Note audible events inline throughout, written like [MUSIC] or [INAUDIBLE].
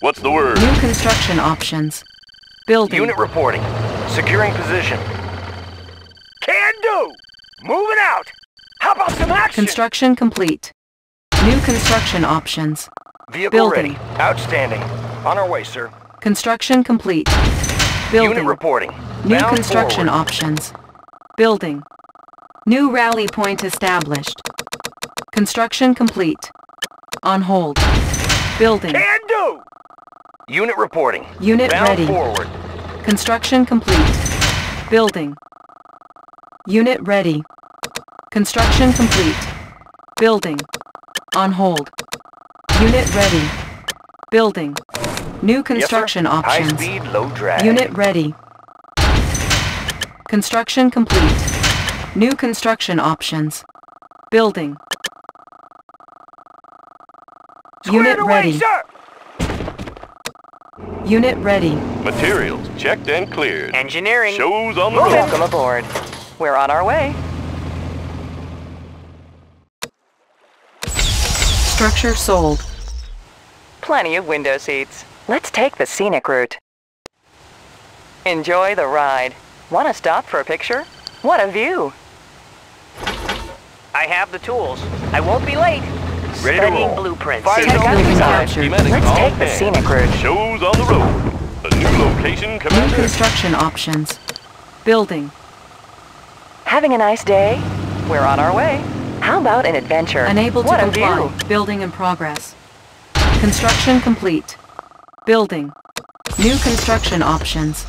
What's the word? New construction options. Building. Unit reporting. Securing position. Can do! Moving out! How about some action? Construction complete. New construction options. Vehicle building. ready. Outstanding. On our way, sir. Construction complete. Building. Unit reporting. New Bound construction forward. options. Building. New rally point established. Construction complete. On hold. Building. Can do! Unit reporting. Unit Bound ready. forward. Construction complete. Building. Unit ready. Construction complete. Building. On hold. Unit ready. Building. New construction yes, options. High speed, low drag. Unit ready. Construction complete. New construction options. Building. Squared Unit away, ready. sir! Unit ready. Materials checked and cleared. Engineering. Shows on the road. Welcome aboard. We're on our way. Structure sold. Plenty of window seats. Let's take the scenic route. Enjoy the ride. Want to stop for a picture? What a view! I have the tools. I won't be late. Ready to roll. blueprints. Fire Check out the building side. Let's on take the scenic route. Shows on the road. A new location New construction options. Building. Having a nice day? We're on our way. How about an adventure? Unable to what a comply. view! Building in progress. Construction complete. Building. New construction options.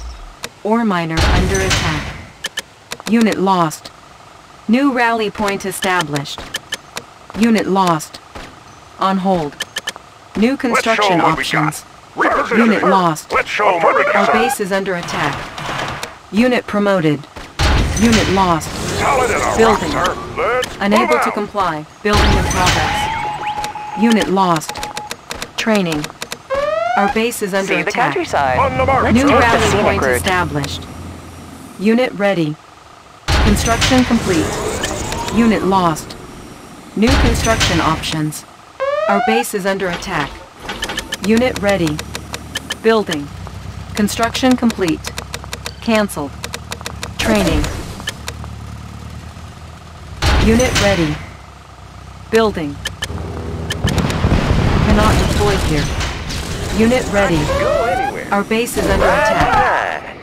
Ore miner under attack. Unit lost. New rally point established. Unit lost. On hold. New construction what we got. options. Unit lost. Let's show 'em what we Our got. base is under attack. Unit promoted. Unit lost. Solid Building. Let's Unable to comply. Building in progress. Unit lost. Training. Our base is under See the attack. countryside. On the mark, New take the rally point route. established. Unit ready. Construction complete. Unit lost. New construction options. Our base is under attack. Unit ready. Building. Construction complete. Cancelled. Training. Unit ready. Building. Cannot deploy here. Unit ready. Go anywhere. Our base is under attack.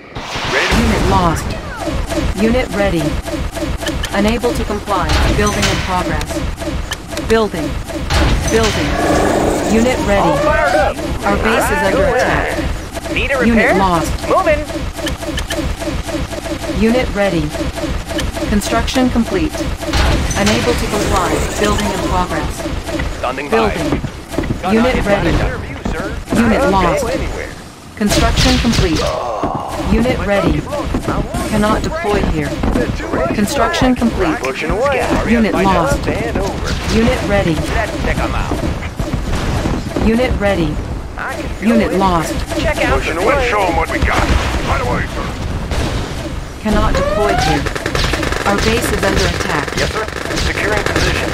Unit lost. Unit ready. Unable to comply. Building in progress. Building. Building. Unit ready. All fired up. Our base is under attack. Need a Unit repair? lost. Moving. Unit ready. Construction complete. Unable to comply. Building in progress. Standing by. Building. Unit ready. Unit lost. Anywhere. Construction complete. Unit ready. Cannot deploy here. Construction complete. Unit lost. Unit ready. Let's check 'em out. Unit ready. I can feel Unit lost. Check out Pushing the away. plane. Show 'em what we got. Right away, sir. Cannot deploy here. Our base is under attack. Yes, sir. Securing position.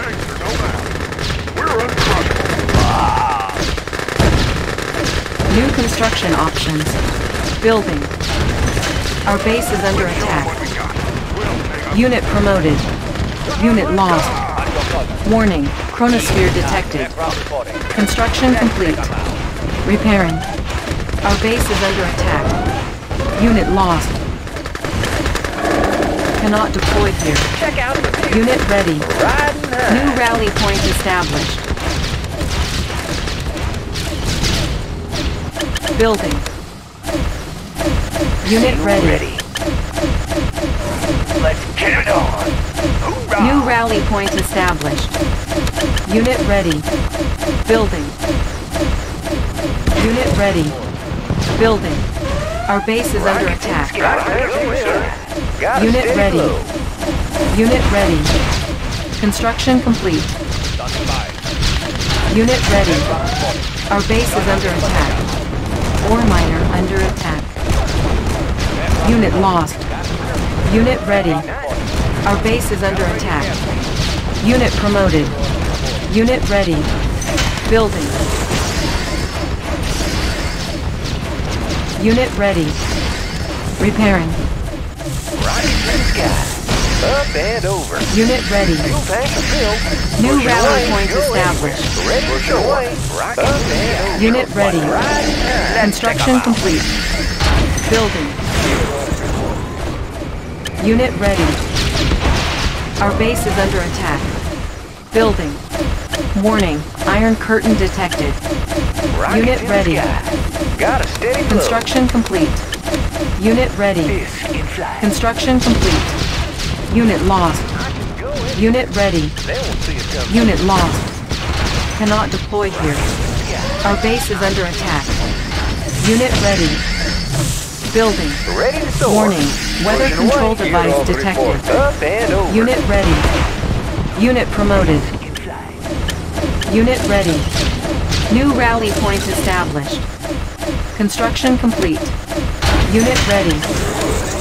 Tanks are no match. We're uncrushable. New construction options. Building. Our base is under attack. What we got. We'll take a Unit promoted. Unit lost. Warning. Chronosphere detected. Construction complete. Repairing. Our base is under attack. Unit lost. Cannot deploy here. Check out the. Unit ready. New rally point established. Building. Unit ready. Let's get it on. Hoorah. New rally point established. Unit ready. Building. Unit ready. Building. Our base is under attack. Gotta stay low, sir. Gotta Unit ready. low. Unit ready. Construction complete. Unit ready. Our base is under attack. Ore miner under attack. Unit lost. Unit ready. Our base is under attack. Unit promoted. Unit ready. Building. Unit ready. Repairing. Up and over. Unit ready. New rally point established. Over. Unit ready. Construction complete. Building. Unit ready. Our base is under attack. Building. Warning. Iron curtain detected. Rocket Unit ready. Got a steady. Construction complete. Unit ready. Construction complete. Unit lost. Unit ready. They won't see us coming. Unit lost. Cannot deploy here. Our base is under attack. Unit ready. Building. Ready to soar. Warning. Weather Pushing control device detected. Up and over. Unit ready. Unit promoted. Unit ready. New rally point established. Construction complete. Unit ready.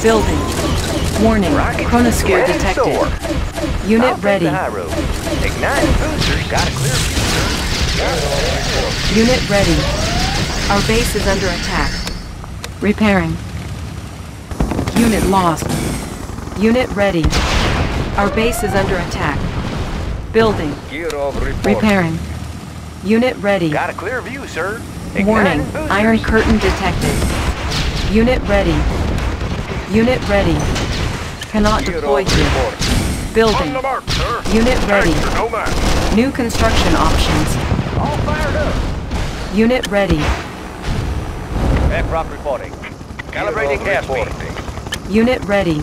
Building. Warning. Rocket Chronosphere detected. soar. Unit I'll ready. the high road. Igniting boosters. Got a clear. Unit ready. Our base is under attack. Repairing. Unit lost. Unit ready. Our base is under attack. Building. Gear over report. Repairing. Unit ready. Got a clear view, sir. Igniting Warning. boosters. Iron curtain detected. Unit ready. Unit ready. Cannot Gear deploy here. Building. mark. Unit ready. No. New construction options. All fired up. Unit ready. Aircraft reporting. Calibrating Gear over airspeed. Unit ready.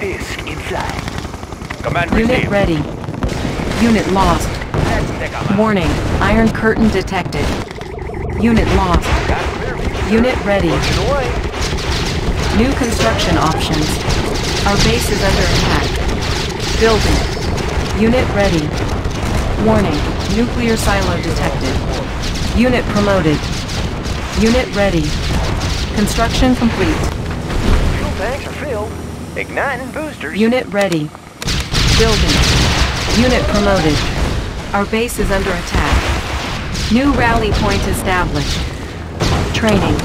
Disk inside. Command Unit received. ready. Unit lost. Let's take off. Warning. Iron curtain detected. Unit lost. Got a clear view, sir. Unit ready. New construction options. Our base is under attack. Building. Unit ready. Warning. Nuclear silo detected. Unit promoted. Unit ready. Construction complete. Fuel tanks are filled. Igniting boosters. Unit ready. Building. Unit promoted. Our base is under attack. New rally point established. Training.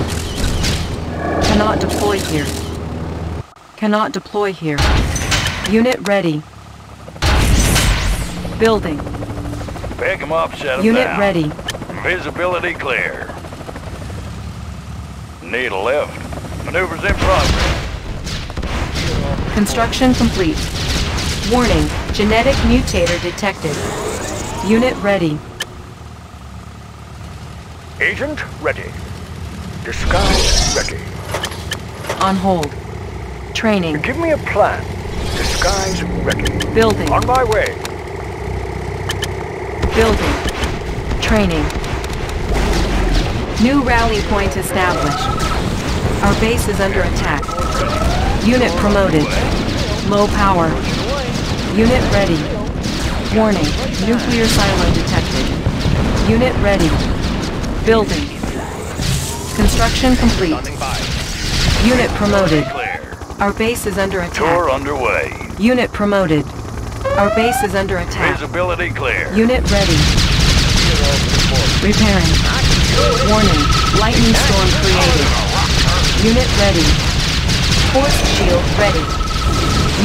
Cannot deploy here. Cannot deploy here. Unit ready. Building. Pick 'em up, set 'em Unit down. ready. Visibility clear. Need a lift. Maneuvers in progress. Construction complete. Warning. Genetic mutator detected. Unit ready. Agent ready. Disguise ready. On hold. Training. Give me a plan. Disguise ready. Building. On my way. Building. Training. New rally point established. Our base is under attack. Unit promoted. Low power. Unit ready. Warning. Nuclear silo detected. Unit ready. Building. Construction complete. Unit promoted. Our base is under attack. Tour underway. Unit promoted. Our base is under attack. Visibility clear. Unit ready. Repairing. Warning. Lightning storm created. Unit ready. Force shield ready.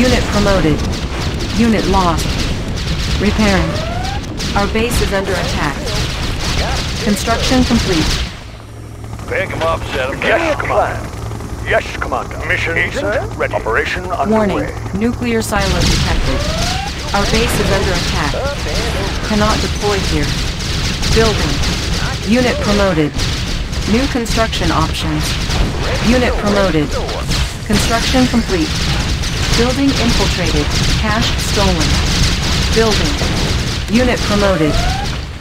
Unit promoted. Unit lost. Repairing. Our base is under attack. Construction complete. Pick 'em up, set 'em Give me a down. plan. Yes, Commander. Mission Agent ready. Operation underway. Warning. Nuclear silo detected. Our base is under attack. Cannot deploy here. Building. Unit promoted. New construction options. Unit promoted. Construction complete. Building infiltrated. Cash stolen. Building. Unit promoted.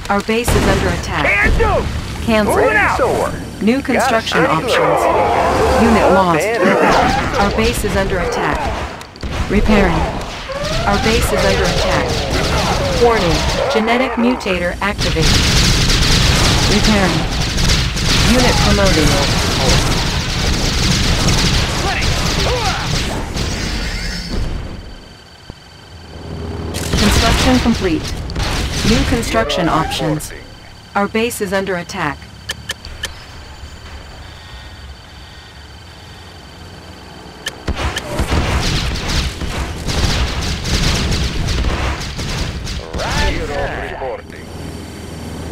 Our base is under attack. Can do. Cancel. New construction Got a steady options. Unit lost. Our base is under attack. Repairing. Our base is under attack. Warning. Genetic mutator activated. Repairing. Unit promoted. Construction complete. New construction options. Our base is under attack.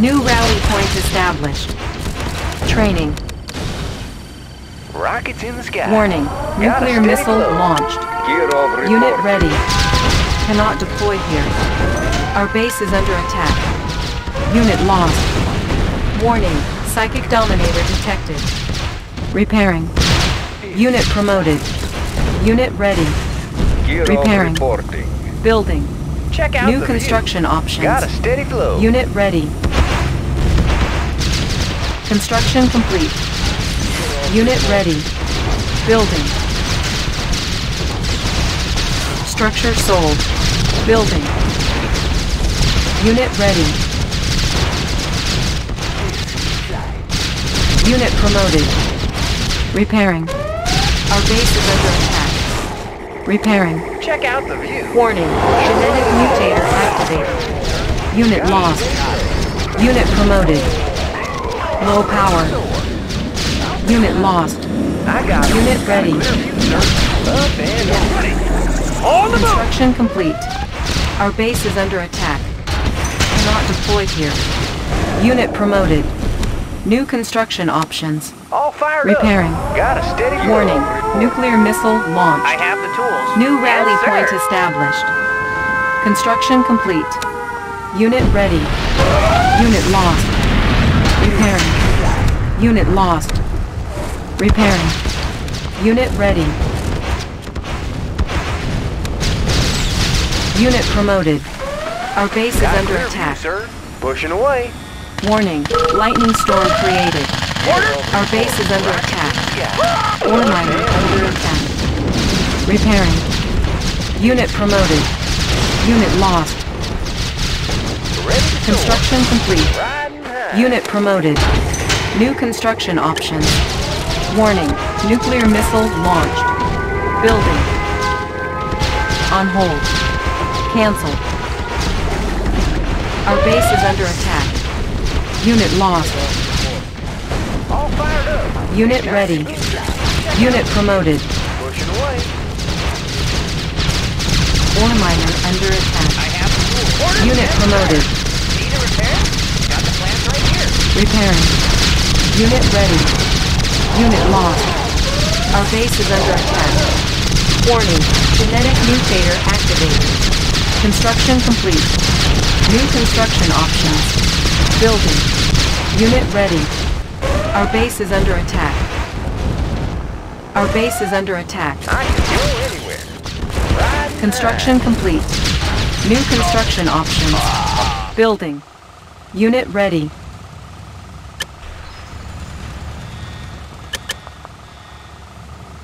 New rally point established. Training. Rockets in the sky. Warning. Got Nuclear missile flow. launched. Unit ready. Cannot deploy here. Our base is under attack. Unit lost. Warning. Psychic Dominator detected. Repairing. Unit promoted. Unit ready. Gear repairing. Building. Check out New construction options. Got a steady flow. Unit ready. Construction complete. Unit ready. Building. Structure sold. Building. Unit ready. Unit promoted. Repairing. Our base is under attack. Repairing. Check out the view. Warning, genetic mutator activated. Unit lost. Unit promoted. Low power. Unit lost. I got it. Unit ready. Up and ready. On the move. Construction complete. Our base is under attack. Cannot deploy here. Unit promoted. New construction options. All fired Repairing. up. Got a steady. Warning, nuclear missile I have the tools. New rally Yes, point established. Construction complete. Unit ready. Unit lost. Repairing. Unit lost. Repairing. Unit ready. Unit promoted. Our base is Got a under attack. Sir. Pushing away. Warning, lightning storm created. Our base is under attack. Ore miner under attack. Repairing. Unit promoted. Unit lost. Ready to go. Construction complete. Unit promoted. New construction options. Warning, nuclear missile launched. Building. On hold. Cancel. Our base is under attack. Unit lost. All fired up. Unit ready. Unit promoted. Ore miner under attack. Unit promoted. Need a repair? Got the plans right here. Repairing. Unit ready. Unit lost. Our base is under attack. Warning. Genetic mutator activated. Construction complete. New construction options. Building. Unit ready. Our base is under attack. Our base is under attack. I can go anywhere. Riding Construction complete. New construction options. Building. Unit ready.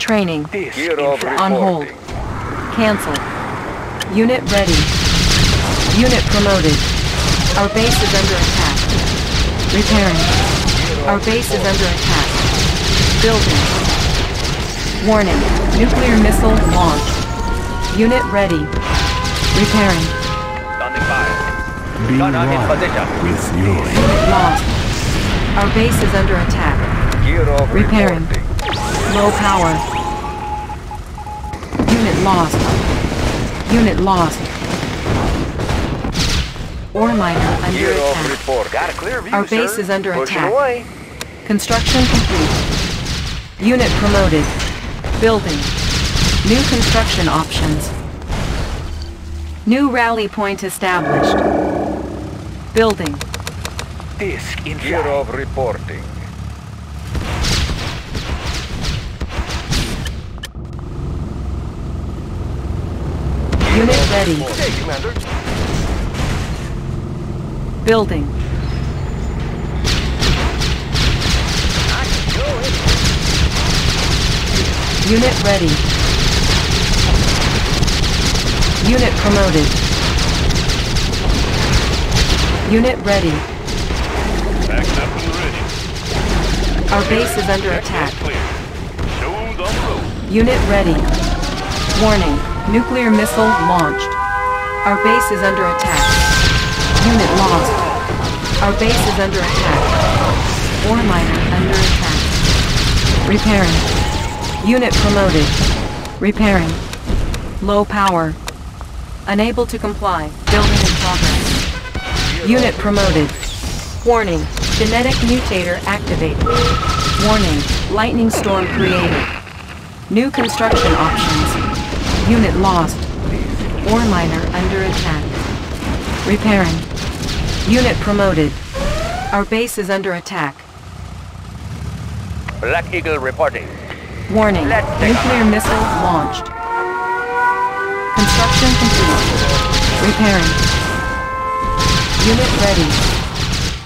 Training. Kirov. On hold. reporting. Cancel. Unit ready. Unit promoted. Our base is under attack. Repairing. Our base is under attack. Building. Warning. Nuclear missile launched. Unit ready. Repairing. Standing by. Be Gun on in one position. with Fury. Unit lost. Our base is under attack. Kirov Repairing. Low power. Unit lost. Unit lost. Ore miner under Gear attack. report. Got a clear view, Our base sir. is under Pushing attack. away. Construction complete. Unit promoted. Building. New construction options. New rally point established. Building. Disc in Kirov reporting. Unit ready. Hey, Commander. Building. I can go anywhere. Unit ready. Unit promoted. Unit ready. Backed up and ready. Our base is under attack. Clear. Shows the road. Unit ready. Warning. Nuclear missile launched. Our base is under attack. Unit lost. Our base is under attack. Ore miner under attack. Repairing. Unit promoted. Repairing. Low power. Unable to comply. Building in progress. Unit promoted. Warning, genetic mutator activated. Warning, lightning storm created. New construction options. Unit lost. Ore miner under attack. Repairing. Unit promoted. Our base is under attack. Black Eagle reporting. Warning, nuclear missile launched. Construction complete. Repairing. Unit ready.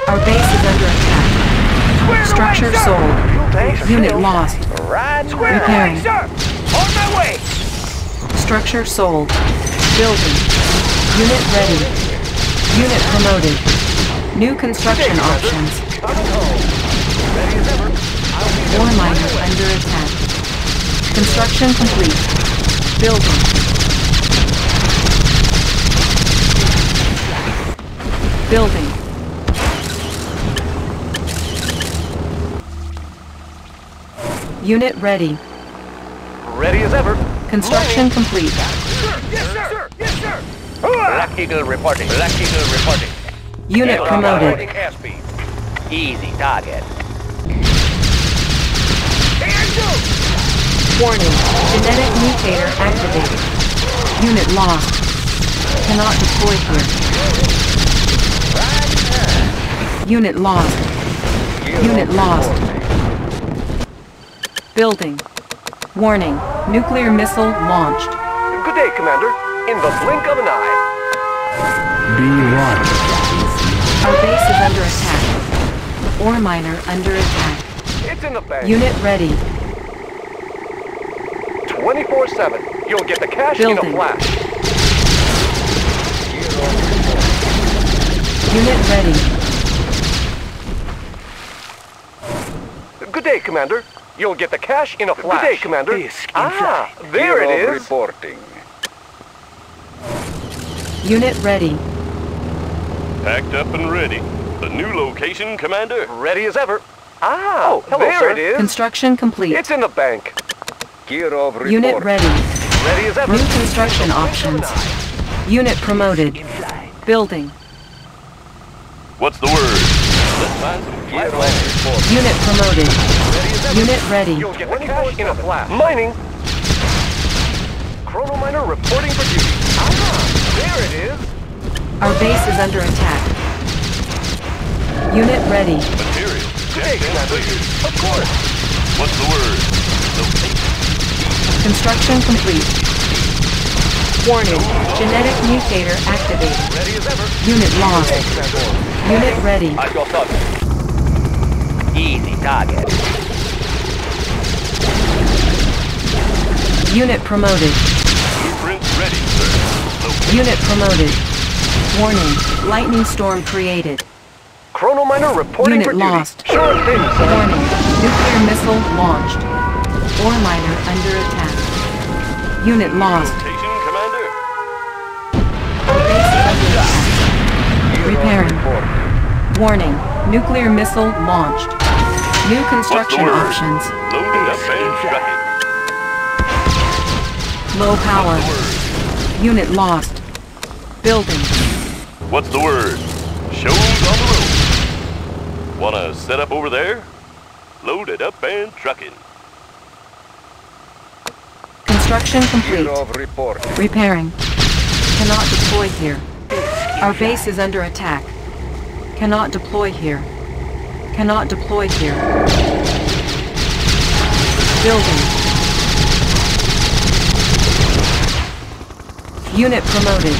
Our base is under attack. Structure sold. Unit lost. Right square Repairing. Structure sold. Building. Unit ready. Unit promoted. New construction options. Ore miner under attack. Construction complete. Building. Building. Unit ready. Ready as ever. Construction complete. Yes, sir. Yes, sir. Black Eagle reporting. Black Eagle reporting. Unit Eagle promoted. airspeed. Easy target. Warning. Genetic mutator activated. Unit lost. Cannot deploy here. Unit lost. Unit lost. Building. Warning. Nuclear missile launched. Good day, Commander. In the blink of an eye. Our base is under attack. Ore miner under attack. It's in the bank. Unit ready. 24-7. You'll get the cash in a Building. flash. Unit ready. Good day, Commander. You'll get the cash in a flash. Good day, Commander. Ah, there it is. reporting. Unit ready. Packed up and ready. The new location, Commander? Ready as ever. Ah, oh, hello, there sir. it is. Construction complete. It's in the bank. Kirov Unit ready. Ready as ever. New construction options. Unit promoted. Building. What's the word? Let's find some flight plans. Unit promoted. Ready as. Unit ready. You'll get the cash in a flash. Mining. Chrono miner reporting for duty. Ah, there it is. Our base is under attack. Unit ready. Material. Good day, Commander. Of course. What's the word? Location. Construction complete. Warning. Genetic mutator activated. Ready as ever. Unit lost. Unit ready. At your service. Easy target. Unit promoted. Blueprints ready, sir. Location. Unit promoted. Warning. Lightning storm created. Chrono miner reporting Unit for duty. lost. Sure thing, sir. Warning. Nuclear missile launched. Ore miner under attack. Unit lost. Location, Commander? Base under attack. Repairing. Warning. Nuclear missile launched. New construction options. Loaded up and tracking. Low power. Unit lost. Building. What's the word? Shows on the road. Wanna set up over there? Loaded up and trucking. Construction complete. report. Repairing. Cannot deploy here. Our base is under attack. Cannot deploy here. Cannot deploy here. Building. Unit promoted.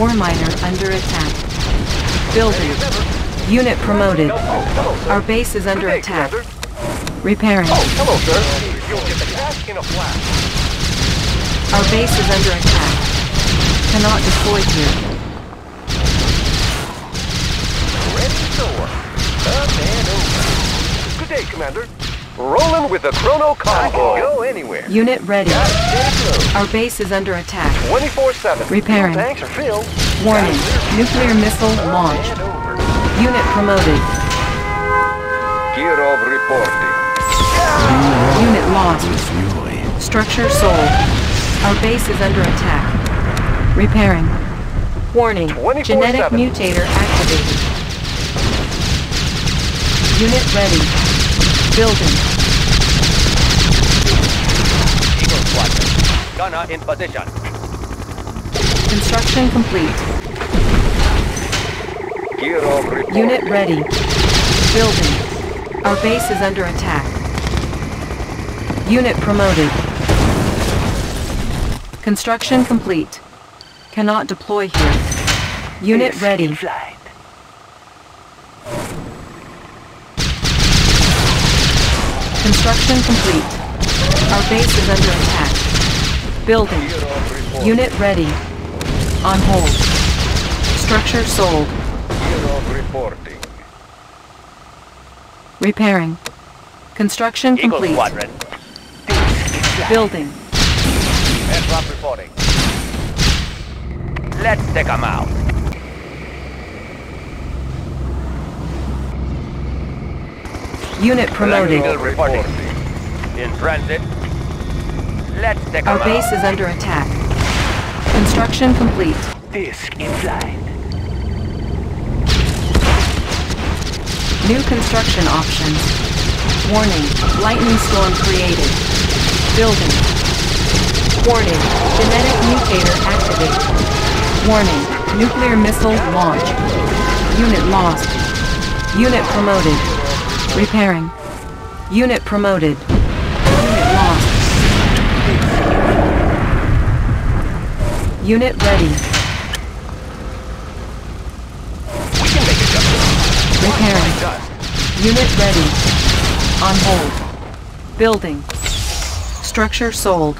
Ore miner under attack. Building. Unit promoted. Our base is under attack. Repairing. Oh, Hello, sir. You'll get the cash in a flash. Our base is under attack. Cannot deploy here. Ready to work. Up and over. Good day, Commander. Rolling with the Chrono Convoy. go anywhere. Unit ready. Our base is under attack. 24-7. Repairing. Tanks are filled. Warning. Nuclear missile launched. Unit promoted. Kirov reporting. Unit lost. Structure sold. Our base is under attack. Repairing. Warning. Genetic mutator activated. Unit ready. Building. Eagle Squadron. Gunner in position. Construction complete. Kirov reporting. Unit ready. Building. Our base is under attack. Unit promoted. Construction complete. Cannot deploy here. Unit ready. Construction complete. Our base is under attack. Building. Unit ready. On hold. Structure sold. Reporting. Repairing. Construction Eagle complete. Squadron. Building. Aircraft reporting. Let's take 'em out. Unit promoted. Reporting. In transit. Let's take 'em Our base out. is under attack. Construction complete. Disc in flight. New construction options. Warning. Lightning storm created. Building. Warning. Genetic mutator activated. Warning. Nuclear missile launched. Unit lost. Unit promoted. Repairing. Unit promoted. Unit lost. Unit ready. We can make adjustments. Repairing. Unit ready. On hold. Building. Structure sold.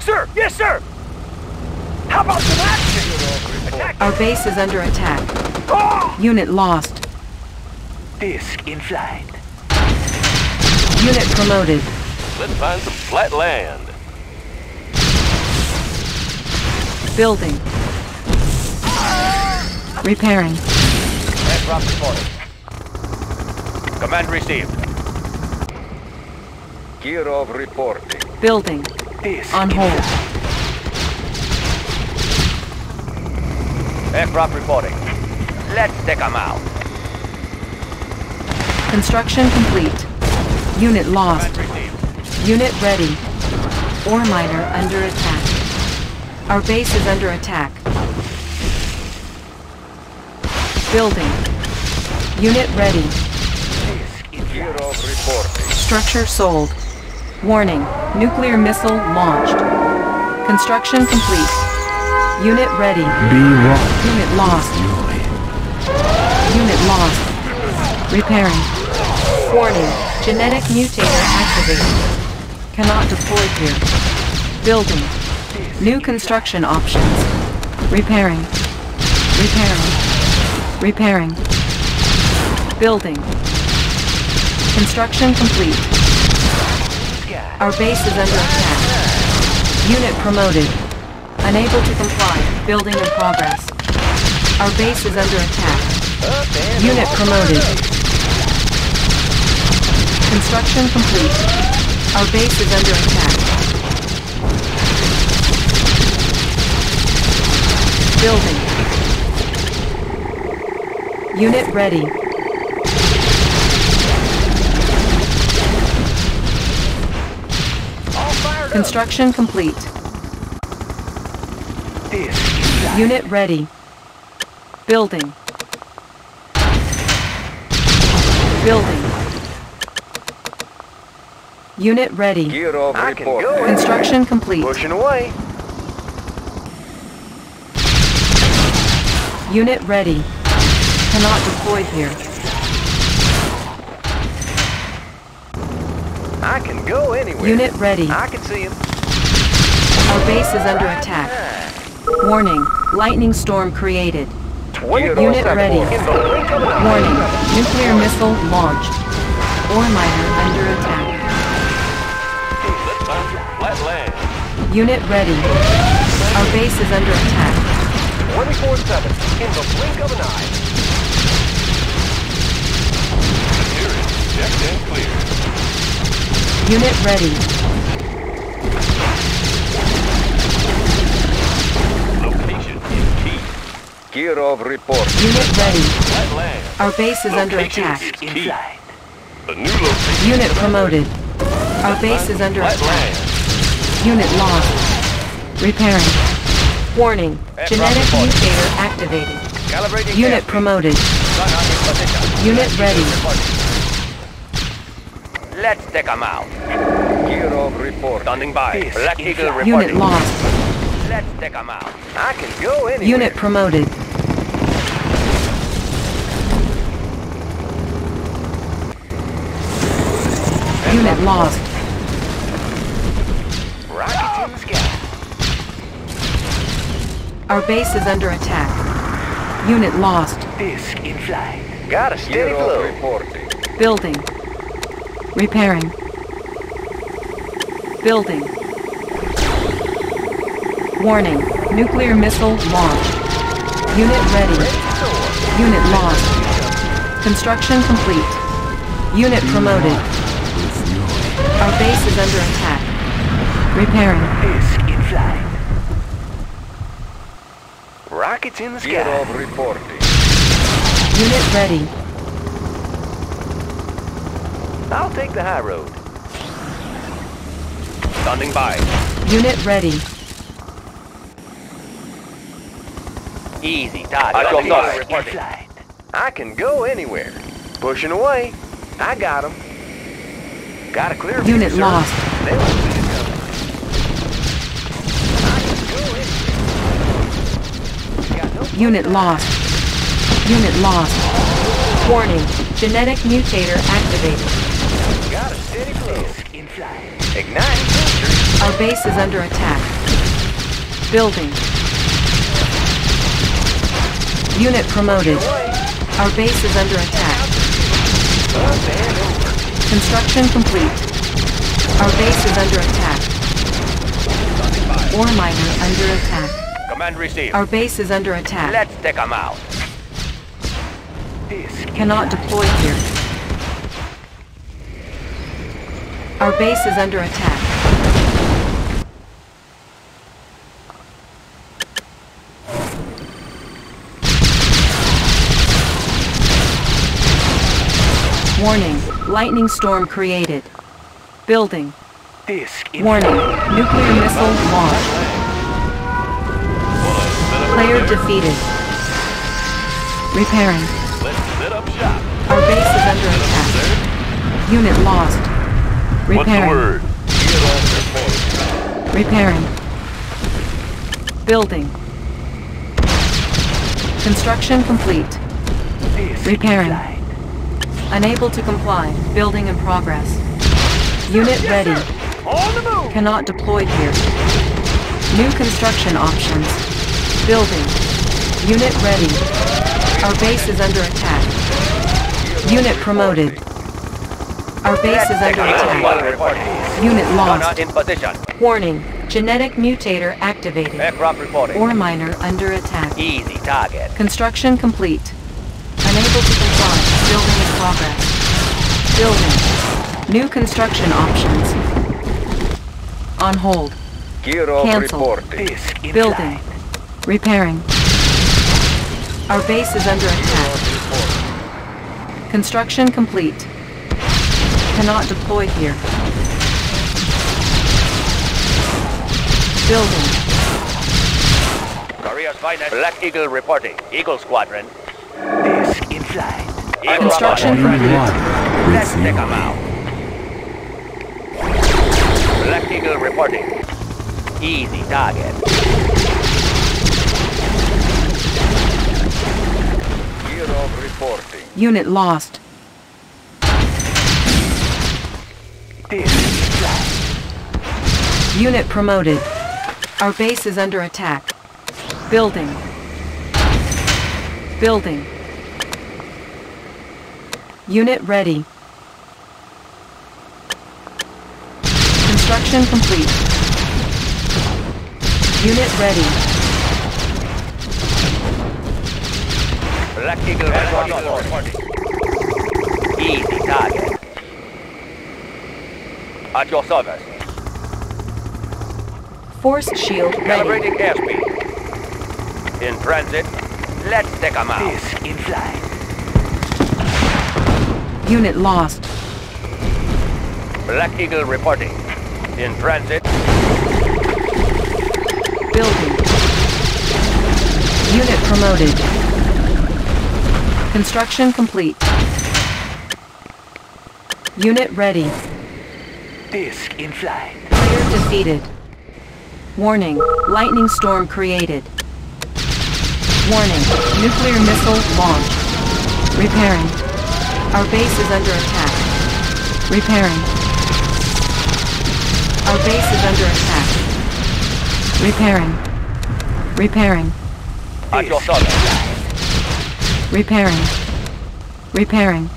Sir! Yes, sir! How about some action? Attack! Our base is under attack. Unit lost. Disc in flight. Unit promoted. Let's find some flat land. Building. Repairing. Aircraft reporting. Command received. Gear Kirov reporting. Building. On hold. Aircraft reporting. Let's take 'em out. Construction complete. Unit lost. Unit ready. Ore miner under attack. Our base is under attack. Building. Unit ready. Structure sold. Warning. Nuclear missile launched. Construction complete. Unit ready. Be wrong. Unit lost. Unit lost. Repairing. Warning. Genetic mutator activated. Cannot deploy here. Building. New construction options. Repairing. Repairing. Repairing. Building. Construction complete. Our base is under attack. Unit promoted. Unable to comply. Building in progress. Our base is under attack. Unit promoted. Construction complete. Our base is under attack. Building. Unit ready. Construction complete. Unit ready. Building. Building. Unit ready. Kirov I can go reporting. in. Construction complete. Pushing away. Unit ready. Cannot deploy here. I can go anywhere. Unit ready. I can see him. Our base is under attack. Warning. Lightning storm created. Unit ready. In the blink of an eye. Warning. Nuclear missile launched. Ore miner under attack. Unit ready. Our base is under attack. 24-7. In the blink of an eye. Material checked and cleared. Unit ready. Location is key. Kirov reporting. Unit ready. Our base is under Location attack. is key. A new location. Unit promoted. Our base is under attack. Land. Unit lost. Repairing. Warning. Genetic mutator activated. Calibrating Unit airspeed. promoted. Gun on in position. Unit ready. Let's take 'em out. Kirov report. Standing by. Black Eagle reporting. Unit lost. Let's take 'em out. I can go anywhere. Unit promoted. Unit lost. Our base is under attack. Unit lost. Disc in flight. Got a steady flow. reporting. Building. Repairing. Building. Warning. Nuclear missile launched. Unit ready. Unit lost. Construction complete. Unit promoted. Our base is under attack. Repairing. Disc in flight. Rockets in the Gear sky. of reporting. Unit ready. I'll take the high road. Standing by. Unit ready. Easy target. I got Disc that. I can go anywhere. Pushing away. I got him. Got a clear view, Unit sir. lost. They won't see it coming. I can go anywhere. Got no Unit lost. Unit lost. Warning. Genetic mutator activated. Got a steady flow. in flight. Igniting sensors. Our base is under attack. Building. Unit promoted. Our base is under attack. Up and over. Construction complete. Our base is under attack. Ore miner under attack. Command received. Our base is under attack. Let's take 'em out. Disc Cannot deploy here. Our base is under attack. Warning. Lightning storm created. Building. Warning. Nuclear missile oh. launched. Player defeated. Repairing. Our base is under attack. Unit lost. Repairing. Repairing. Building. Construction complete. Repairing. Unable to comply. Building in progress. Unit ready. Cannot deploy here. New construction options. Building. Unit ready. Our base is under attack. Unit promoted. Our base is under attack. Unit lost. in position. Warning. Genetic mutator activated. Aircraft reporting. Ore miner under attack. Easy target. Construction complete. Unable to comply. Building in progress. Building. New construction options. On hold. Kirov Cancel. reporting. Disc in Building. Flight. Repairing. Our base is under attack. Construction complete. Cannot deploy here. Building. Korea's finest. Black Eagle reporting. Eagle Squadron. Disc in flight. Eagle Construction complete. Let's take 'em out. Black Eagle reporting. Easy target. Reporting. Unit lost. Unit promoted. Our base is under attack. Building. Building. Unit ready. Construction complete. Unit ready. Black Eagle reporting. Easy target. At your service. Force shield ready. Calibrating airspeed. In transit. Let's take 'em out. Disc in flight. Unit lost. Black Eagle reporting. In transit. Building. Unit promoted. Construction complete. Unit ready. Disc in flight. Player defeated. Warning. Lightning storm created. Warning. Nuclear missile launched. Repairing. Our base is under attack. Repairing. Our base is under attack. Repairing. Repairing. At your service. Repairing. Repairing.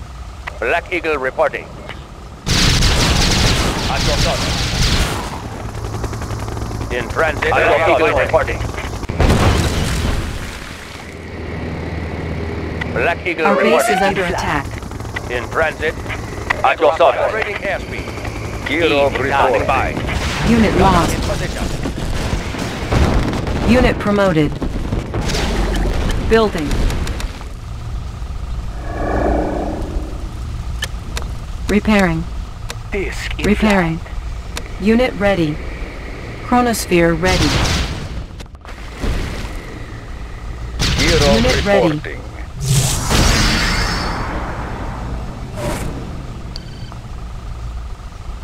Black Eagle reporting. At your service. In transit. Black Eagle reporting. Black Eagle Our base reporting. is under attack. In transit. At your service. Operating airspeed. Gear of Standing reporting. by. Unit lost. Position. Unit promoted. Building. Repairing. Disc in Repairing. Unit ready. Chronosphere ready. Gear of Unit ready.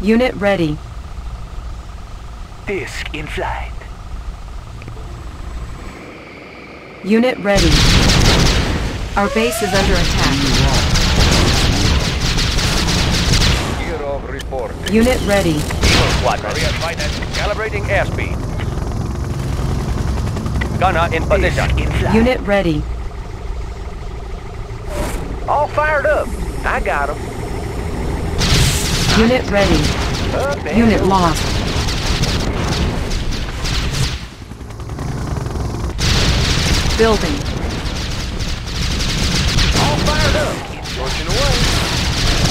Unit ready. Disc in flight. Unit ready. Our base is under attack. Gear of. Unit ready. Eagle Squadron. Calibrating airspeed. Gunner in position. In. Unit ready. All fired up. I got him. Unit ready. Up and Unit lost. Building. all fired up. Pushing away.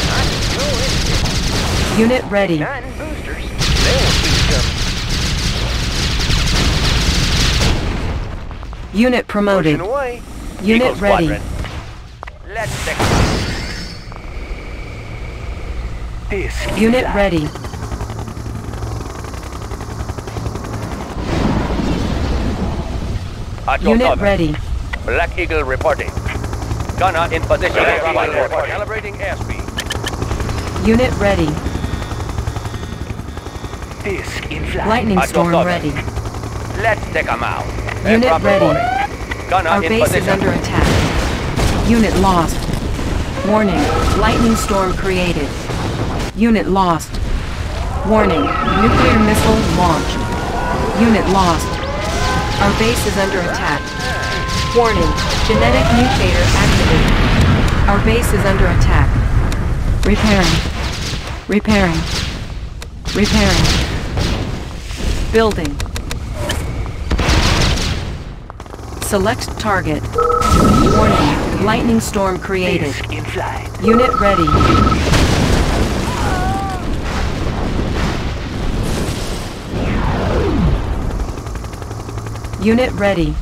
I can throw anything. Unit ready. Nine boosters. They won't keep coming. Unit promoted. Pushing away. Unit Eagle ready. Squadron. Let's take Disc. in Unit flight. ready. At your Unit service. ready. Black Eagle reporting. Gunner in position. Black Calibrating airspeed. Unit ready. Disc in flight. Lightning At storm ready. Let's take them out. Unit ready. Our base position. is under attack. Unit lost. Warning. Lightning storm created. Unit lost. Warning. Nuclear missile launched. Unit lost. Our base is under attack. Warning. Genetic mutator activated. Our base is under attack. Repairing. Repairing. Repairing. Building. Select target. Warning. Lightning storm created. Disc in flight. Unit ready. Unit ready.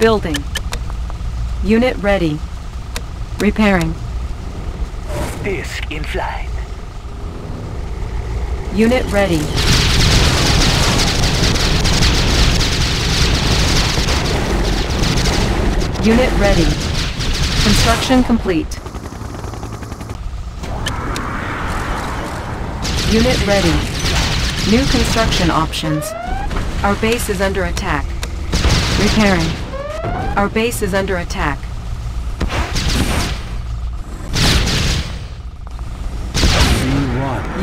Building. Unit ready. Repairing. Disc in flight. Unit ready. Unit ready. Construction complete. Unit ready. New construction options. Our base is under attack. Repairing. Our base is under attack.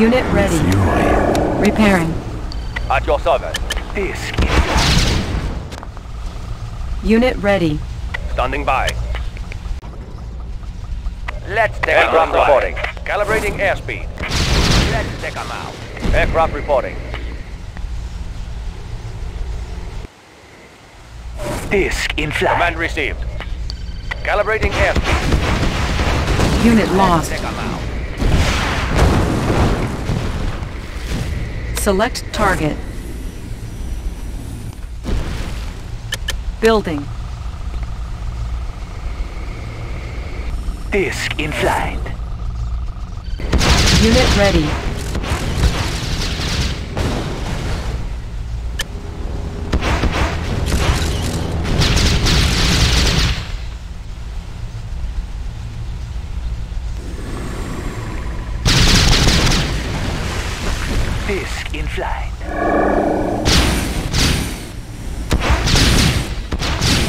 Unit ready. Repairing. At your service. Disc. Unit ready. Standing by. Let's take Aircraft reporting. Calibrating airspeed. Let's take them out. Aircraft reporting. Disc in flight. Command received. Calibrating airspeed. Unit lost. Select target. Building. Disc in flight. Unit ready.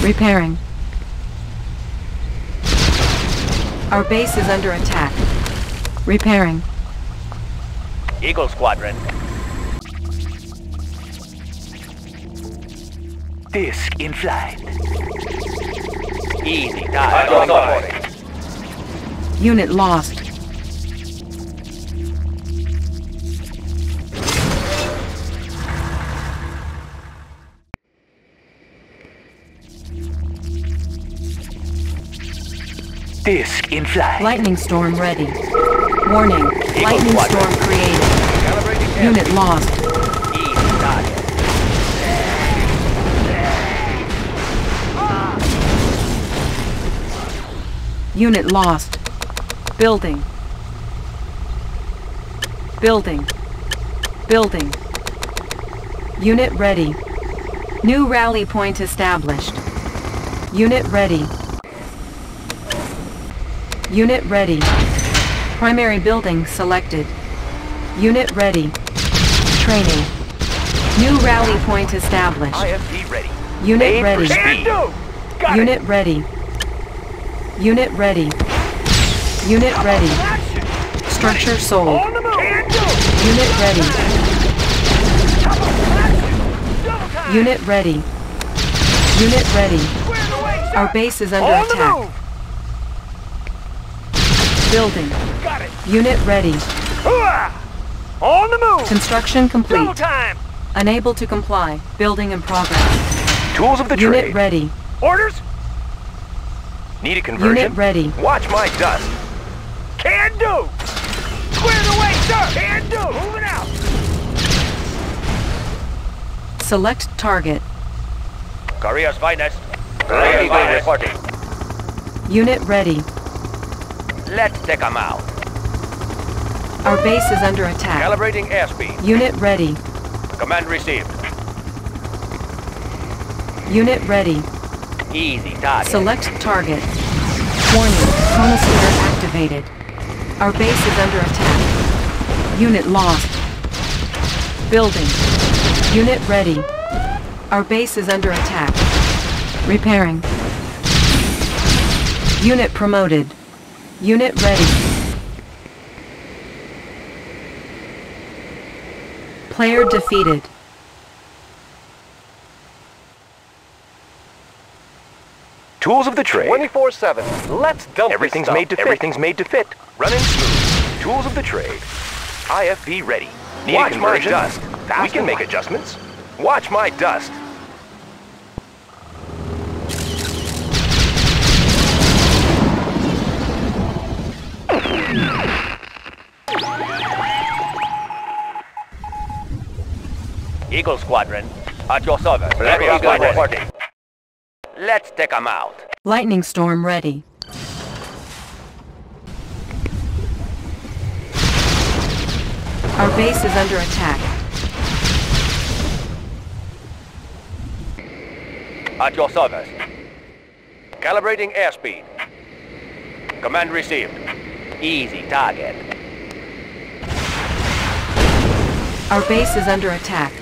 Repairing. Our base is under attack. Repairing. Eagle Squadron. Disc in flight. Easy target. Unit lost. Disc in flight. Lightning storm ready. Warning. Lightning squadron. storm created. Unit lost. Unit lost. Building. Building. Building. Unit ready. New rally point established. Unit ready. Unit ready. Primary building selected. Unit ready. Training. New rally point established. Ready. Unit Made ready. for speed. Got Unit ready. Unit ready. Unit ready. Structure sold. On the move. Can do. Unit ready. Unit ready. Unit ready. Square the way, sir. Our base is under attack. Move. Building. Got it. Unit ready. Hooah! On the move. Construction Double complete. time. Unable to comply. Building in progress. Tools of the Unit ready. Orders. Need a conversion. Unit ready. Watch my dust. Can do. Square the way, sir. Can do. Moving out. Select target. Korea's finest. Ready reporting. Unit ready. Let's take them out. Our base is under attack. Calibrating airspeed. Unit ready. Command received. Unit ready. Easy target. Select target. Warning. Chronosphere activated. Our base is under attack. Unit lost. Building. Unit ready. Our base is under attack. Repairing. Unit promoted. Unit ready. Player defeated. Tools of the trade. 24-7. Let's dump Everything's made to fit. Everything's made to fit. Running smooth. Tools of the trade. IFV ready. Need Watch my dust. we can make adjustments. Watch my dust. Eagle Squadron, at your service. Eagle Squadron. Let's take them out. Lightning storm ready. Our base is under attack. At your service. Calibrating airspeed. Command received. Easy target. Our base is under attack.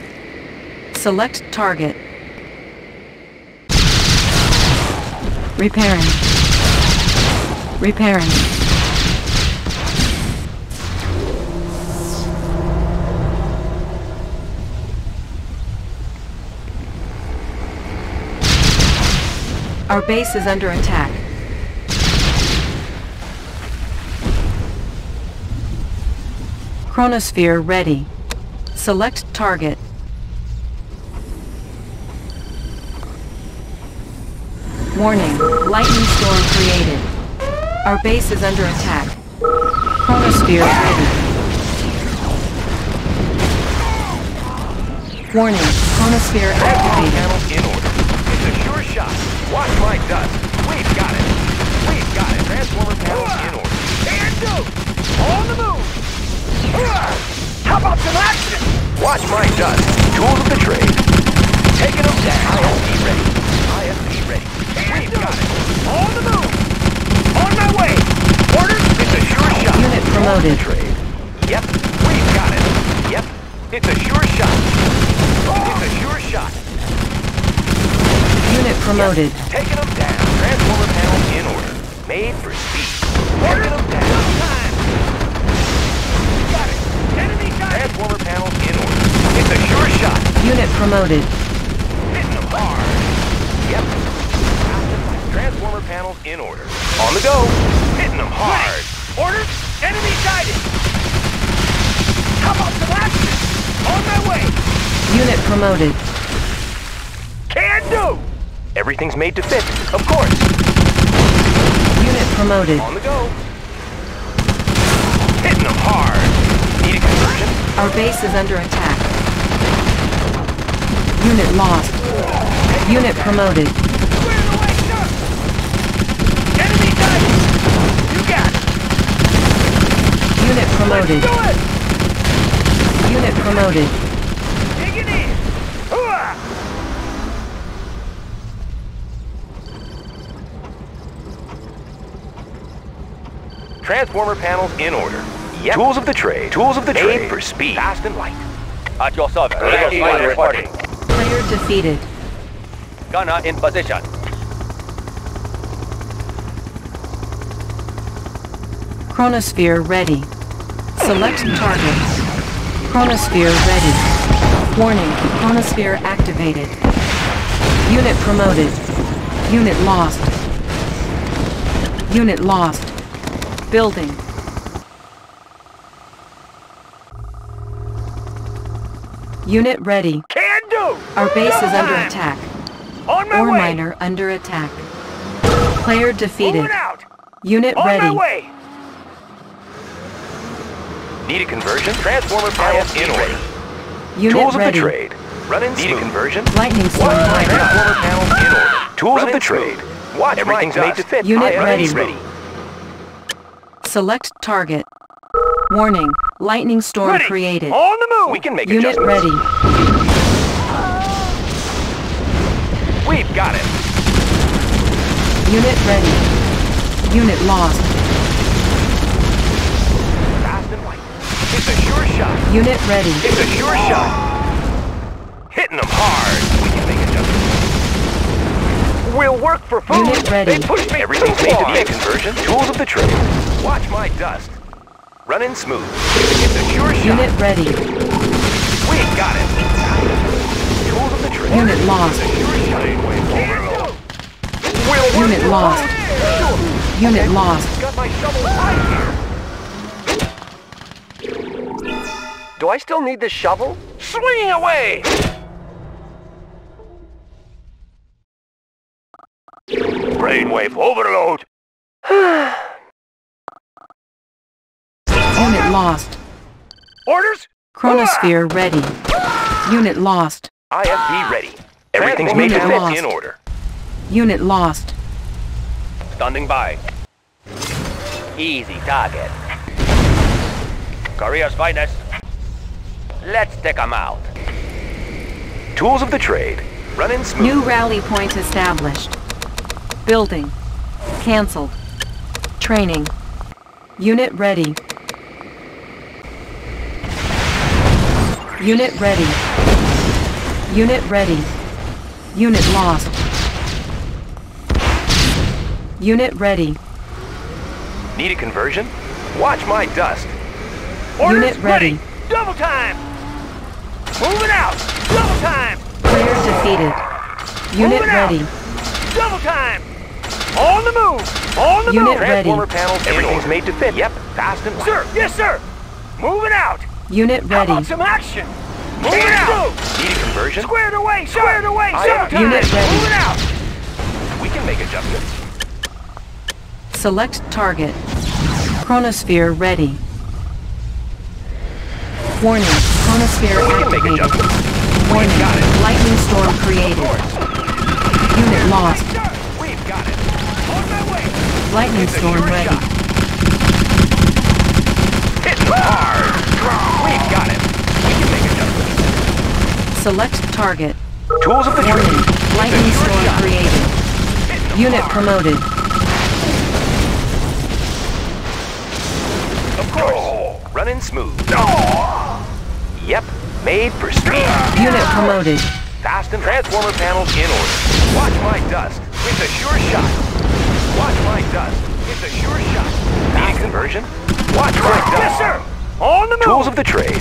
Select target. Repairing. Repairing. Our base is under attack. Chronosphere ready. Select target. Warning, lightning storm created. Our base is under attack. Chronosphere ready. Warning, chronosphere activated. Panels in order. It's a sure shot. Watch my dust. We've got it. We've got it. Transformer panels in order. And do! On the move! How about some action? Watch my dust. Tools of the trade. Taking them down. IFV ready. IFV ready. We've got it. On the move! On my way! Orders? It's a sure shot. Unit promoted. Trade. Yep. We've got it. Yep. It's a sure shot. It's a sure shot. Unit promoted. Taking them down. Transformer panels in order. Made for speed. Taking them down. Transformer panels in order. It's a sure shot. Unit promoted. Hitting them hard. Yep. Transformer panels in order. On the go. Hitting them hard. Orders? Enemy sighted! How about some action? On my way! Unit promoted. Can do! Everything's made to fit. Of course. Unit promoted. On the go. Hitting them hard. Need a conversion? Our base is under attack. Unit lost. Unit promoted. Enemy sighted! You got it! Unit promoted. It! Unit promoted. Dig it in! Hooah! Transformer panels in order. Yep. Tools of the trade. Tools of the Made trade. for speed. Fast and light. At your service. Ready, Eagle Flight reporting. reporting. Player defeated. Gunner in position. Chronosphere ready. Select targets. Chronosphere ready. Warning, chronosphere activated. Unit promoted. Unit lost. Unit lost. Building. Unit ready. Can do! Our base is under attack. On my Ore way! miner under attack. Player defeated. Moving out! Unit On my ready. way! Need a conversion? Transformer panels in order. Unit Tools ready. of the trade. Running Need a conversion? Lightning storm ready. Transformer panels in order. Tools of the trade. Watch Everything's made to fit. Unit ready. ready. Select target. Warning, lightning storm Ready! created. On the move! We can make Unit adjustments. ready. We've got it. Unit ready. Unit lost. Fast and light. It's a sure shot. Unit ready. It's a sure shot. Hitting them hard. We can make adjustments. We'll work for food! Unit ready. They pushed me Everything's too made to far. be a conversion. Tools of the trade. Watch my dust. Running smooth. It's a sure shot. Unit ready. We've got it. Tools of the trade. Unit lost. We'll Unit lost. Unit lost. Got my shovel right here. Do I still need this shovel? Swinging away! Brainwave overload. [SIGHS] [SIGHS] Unit lost. Orders? Chronosphere ah! ready. Unit lost. IFV ready. Everything's made to Unit fit lost. in order. Unit lost. Standing by. Easy target. Korea's finest. Let's take 'em out. Tools of the trade. Running smooth. New rally point established. Building. Cancelled. Training. Unit ready. Unit ready. Unit ready. Unit lost. Unit ready. Need a conversion? Watch my dust. Orders Unit ready. Double time! Moving out! Double time! Player defeated. Unit Moving out. ready. Double time! On the move! On the Unit move! ready. Transformer panels. Everything's made to fit. Yep. Fast and light. Sir, yes, sir! Moving out! Unit How ready. about some action? Move it out! Need a conversion? Squared away, squared away, I sir! have Unit ready. Moving out! We can make adjustments. Select target. Chronosphere ready. Warning, chronosphere We can make activated. adjustments. Warning, got it. lightning storm created. Unit lost. We've got it. on my way! Lightning storm ready. Hitting hard. We've got it. We can make adjustments. Select target. Tools of the Warning. trade. Lightning storm created. Unit promoted. Of course. Running smooth. Yep. Made for speed. Unit promoted. Fast and transformer panels in order. Watch my dust. It's a sure shot. Watch my dust. It's a sure shot. Need conversion? Watch my dust. Yes, sir. On the move. Tools of the trade.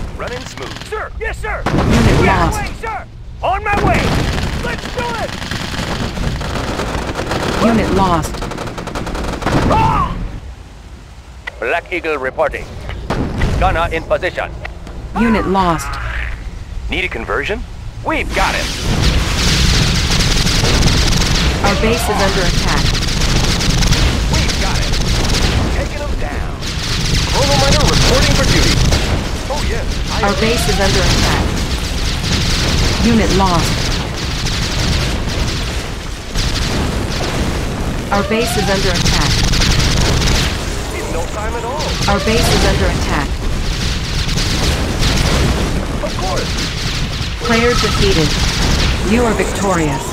Running smooth. Sir. Yes, sir. Unit On my lost. way, sir. On my way. Let's do it. Unit lost. Ah! Black Eagle reporting. Gunner in position. Unit lost. Need a conversion? We've got it. Our base is under attack. We've got it. Taking them down. Chrono Miner reporting for duty. Yes. Our base is under attack. Unit lost. Our base is under attack. in no time at all. Our base is under attack. Of course. Player defeated. You are victorious.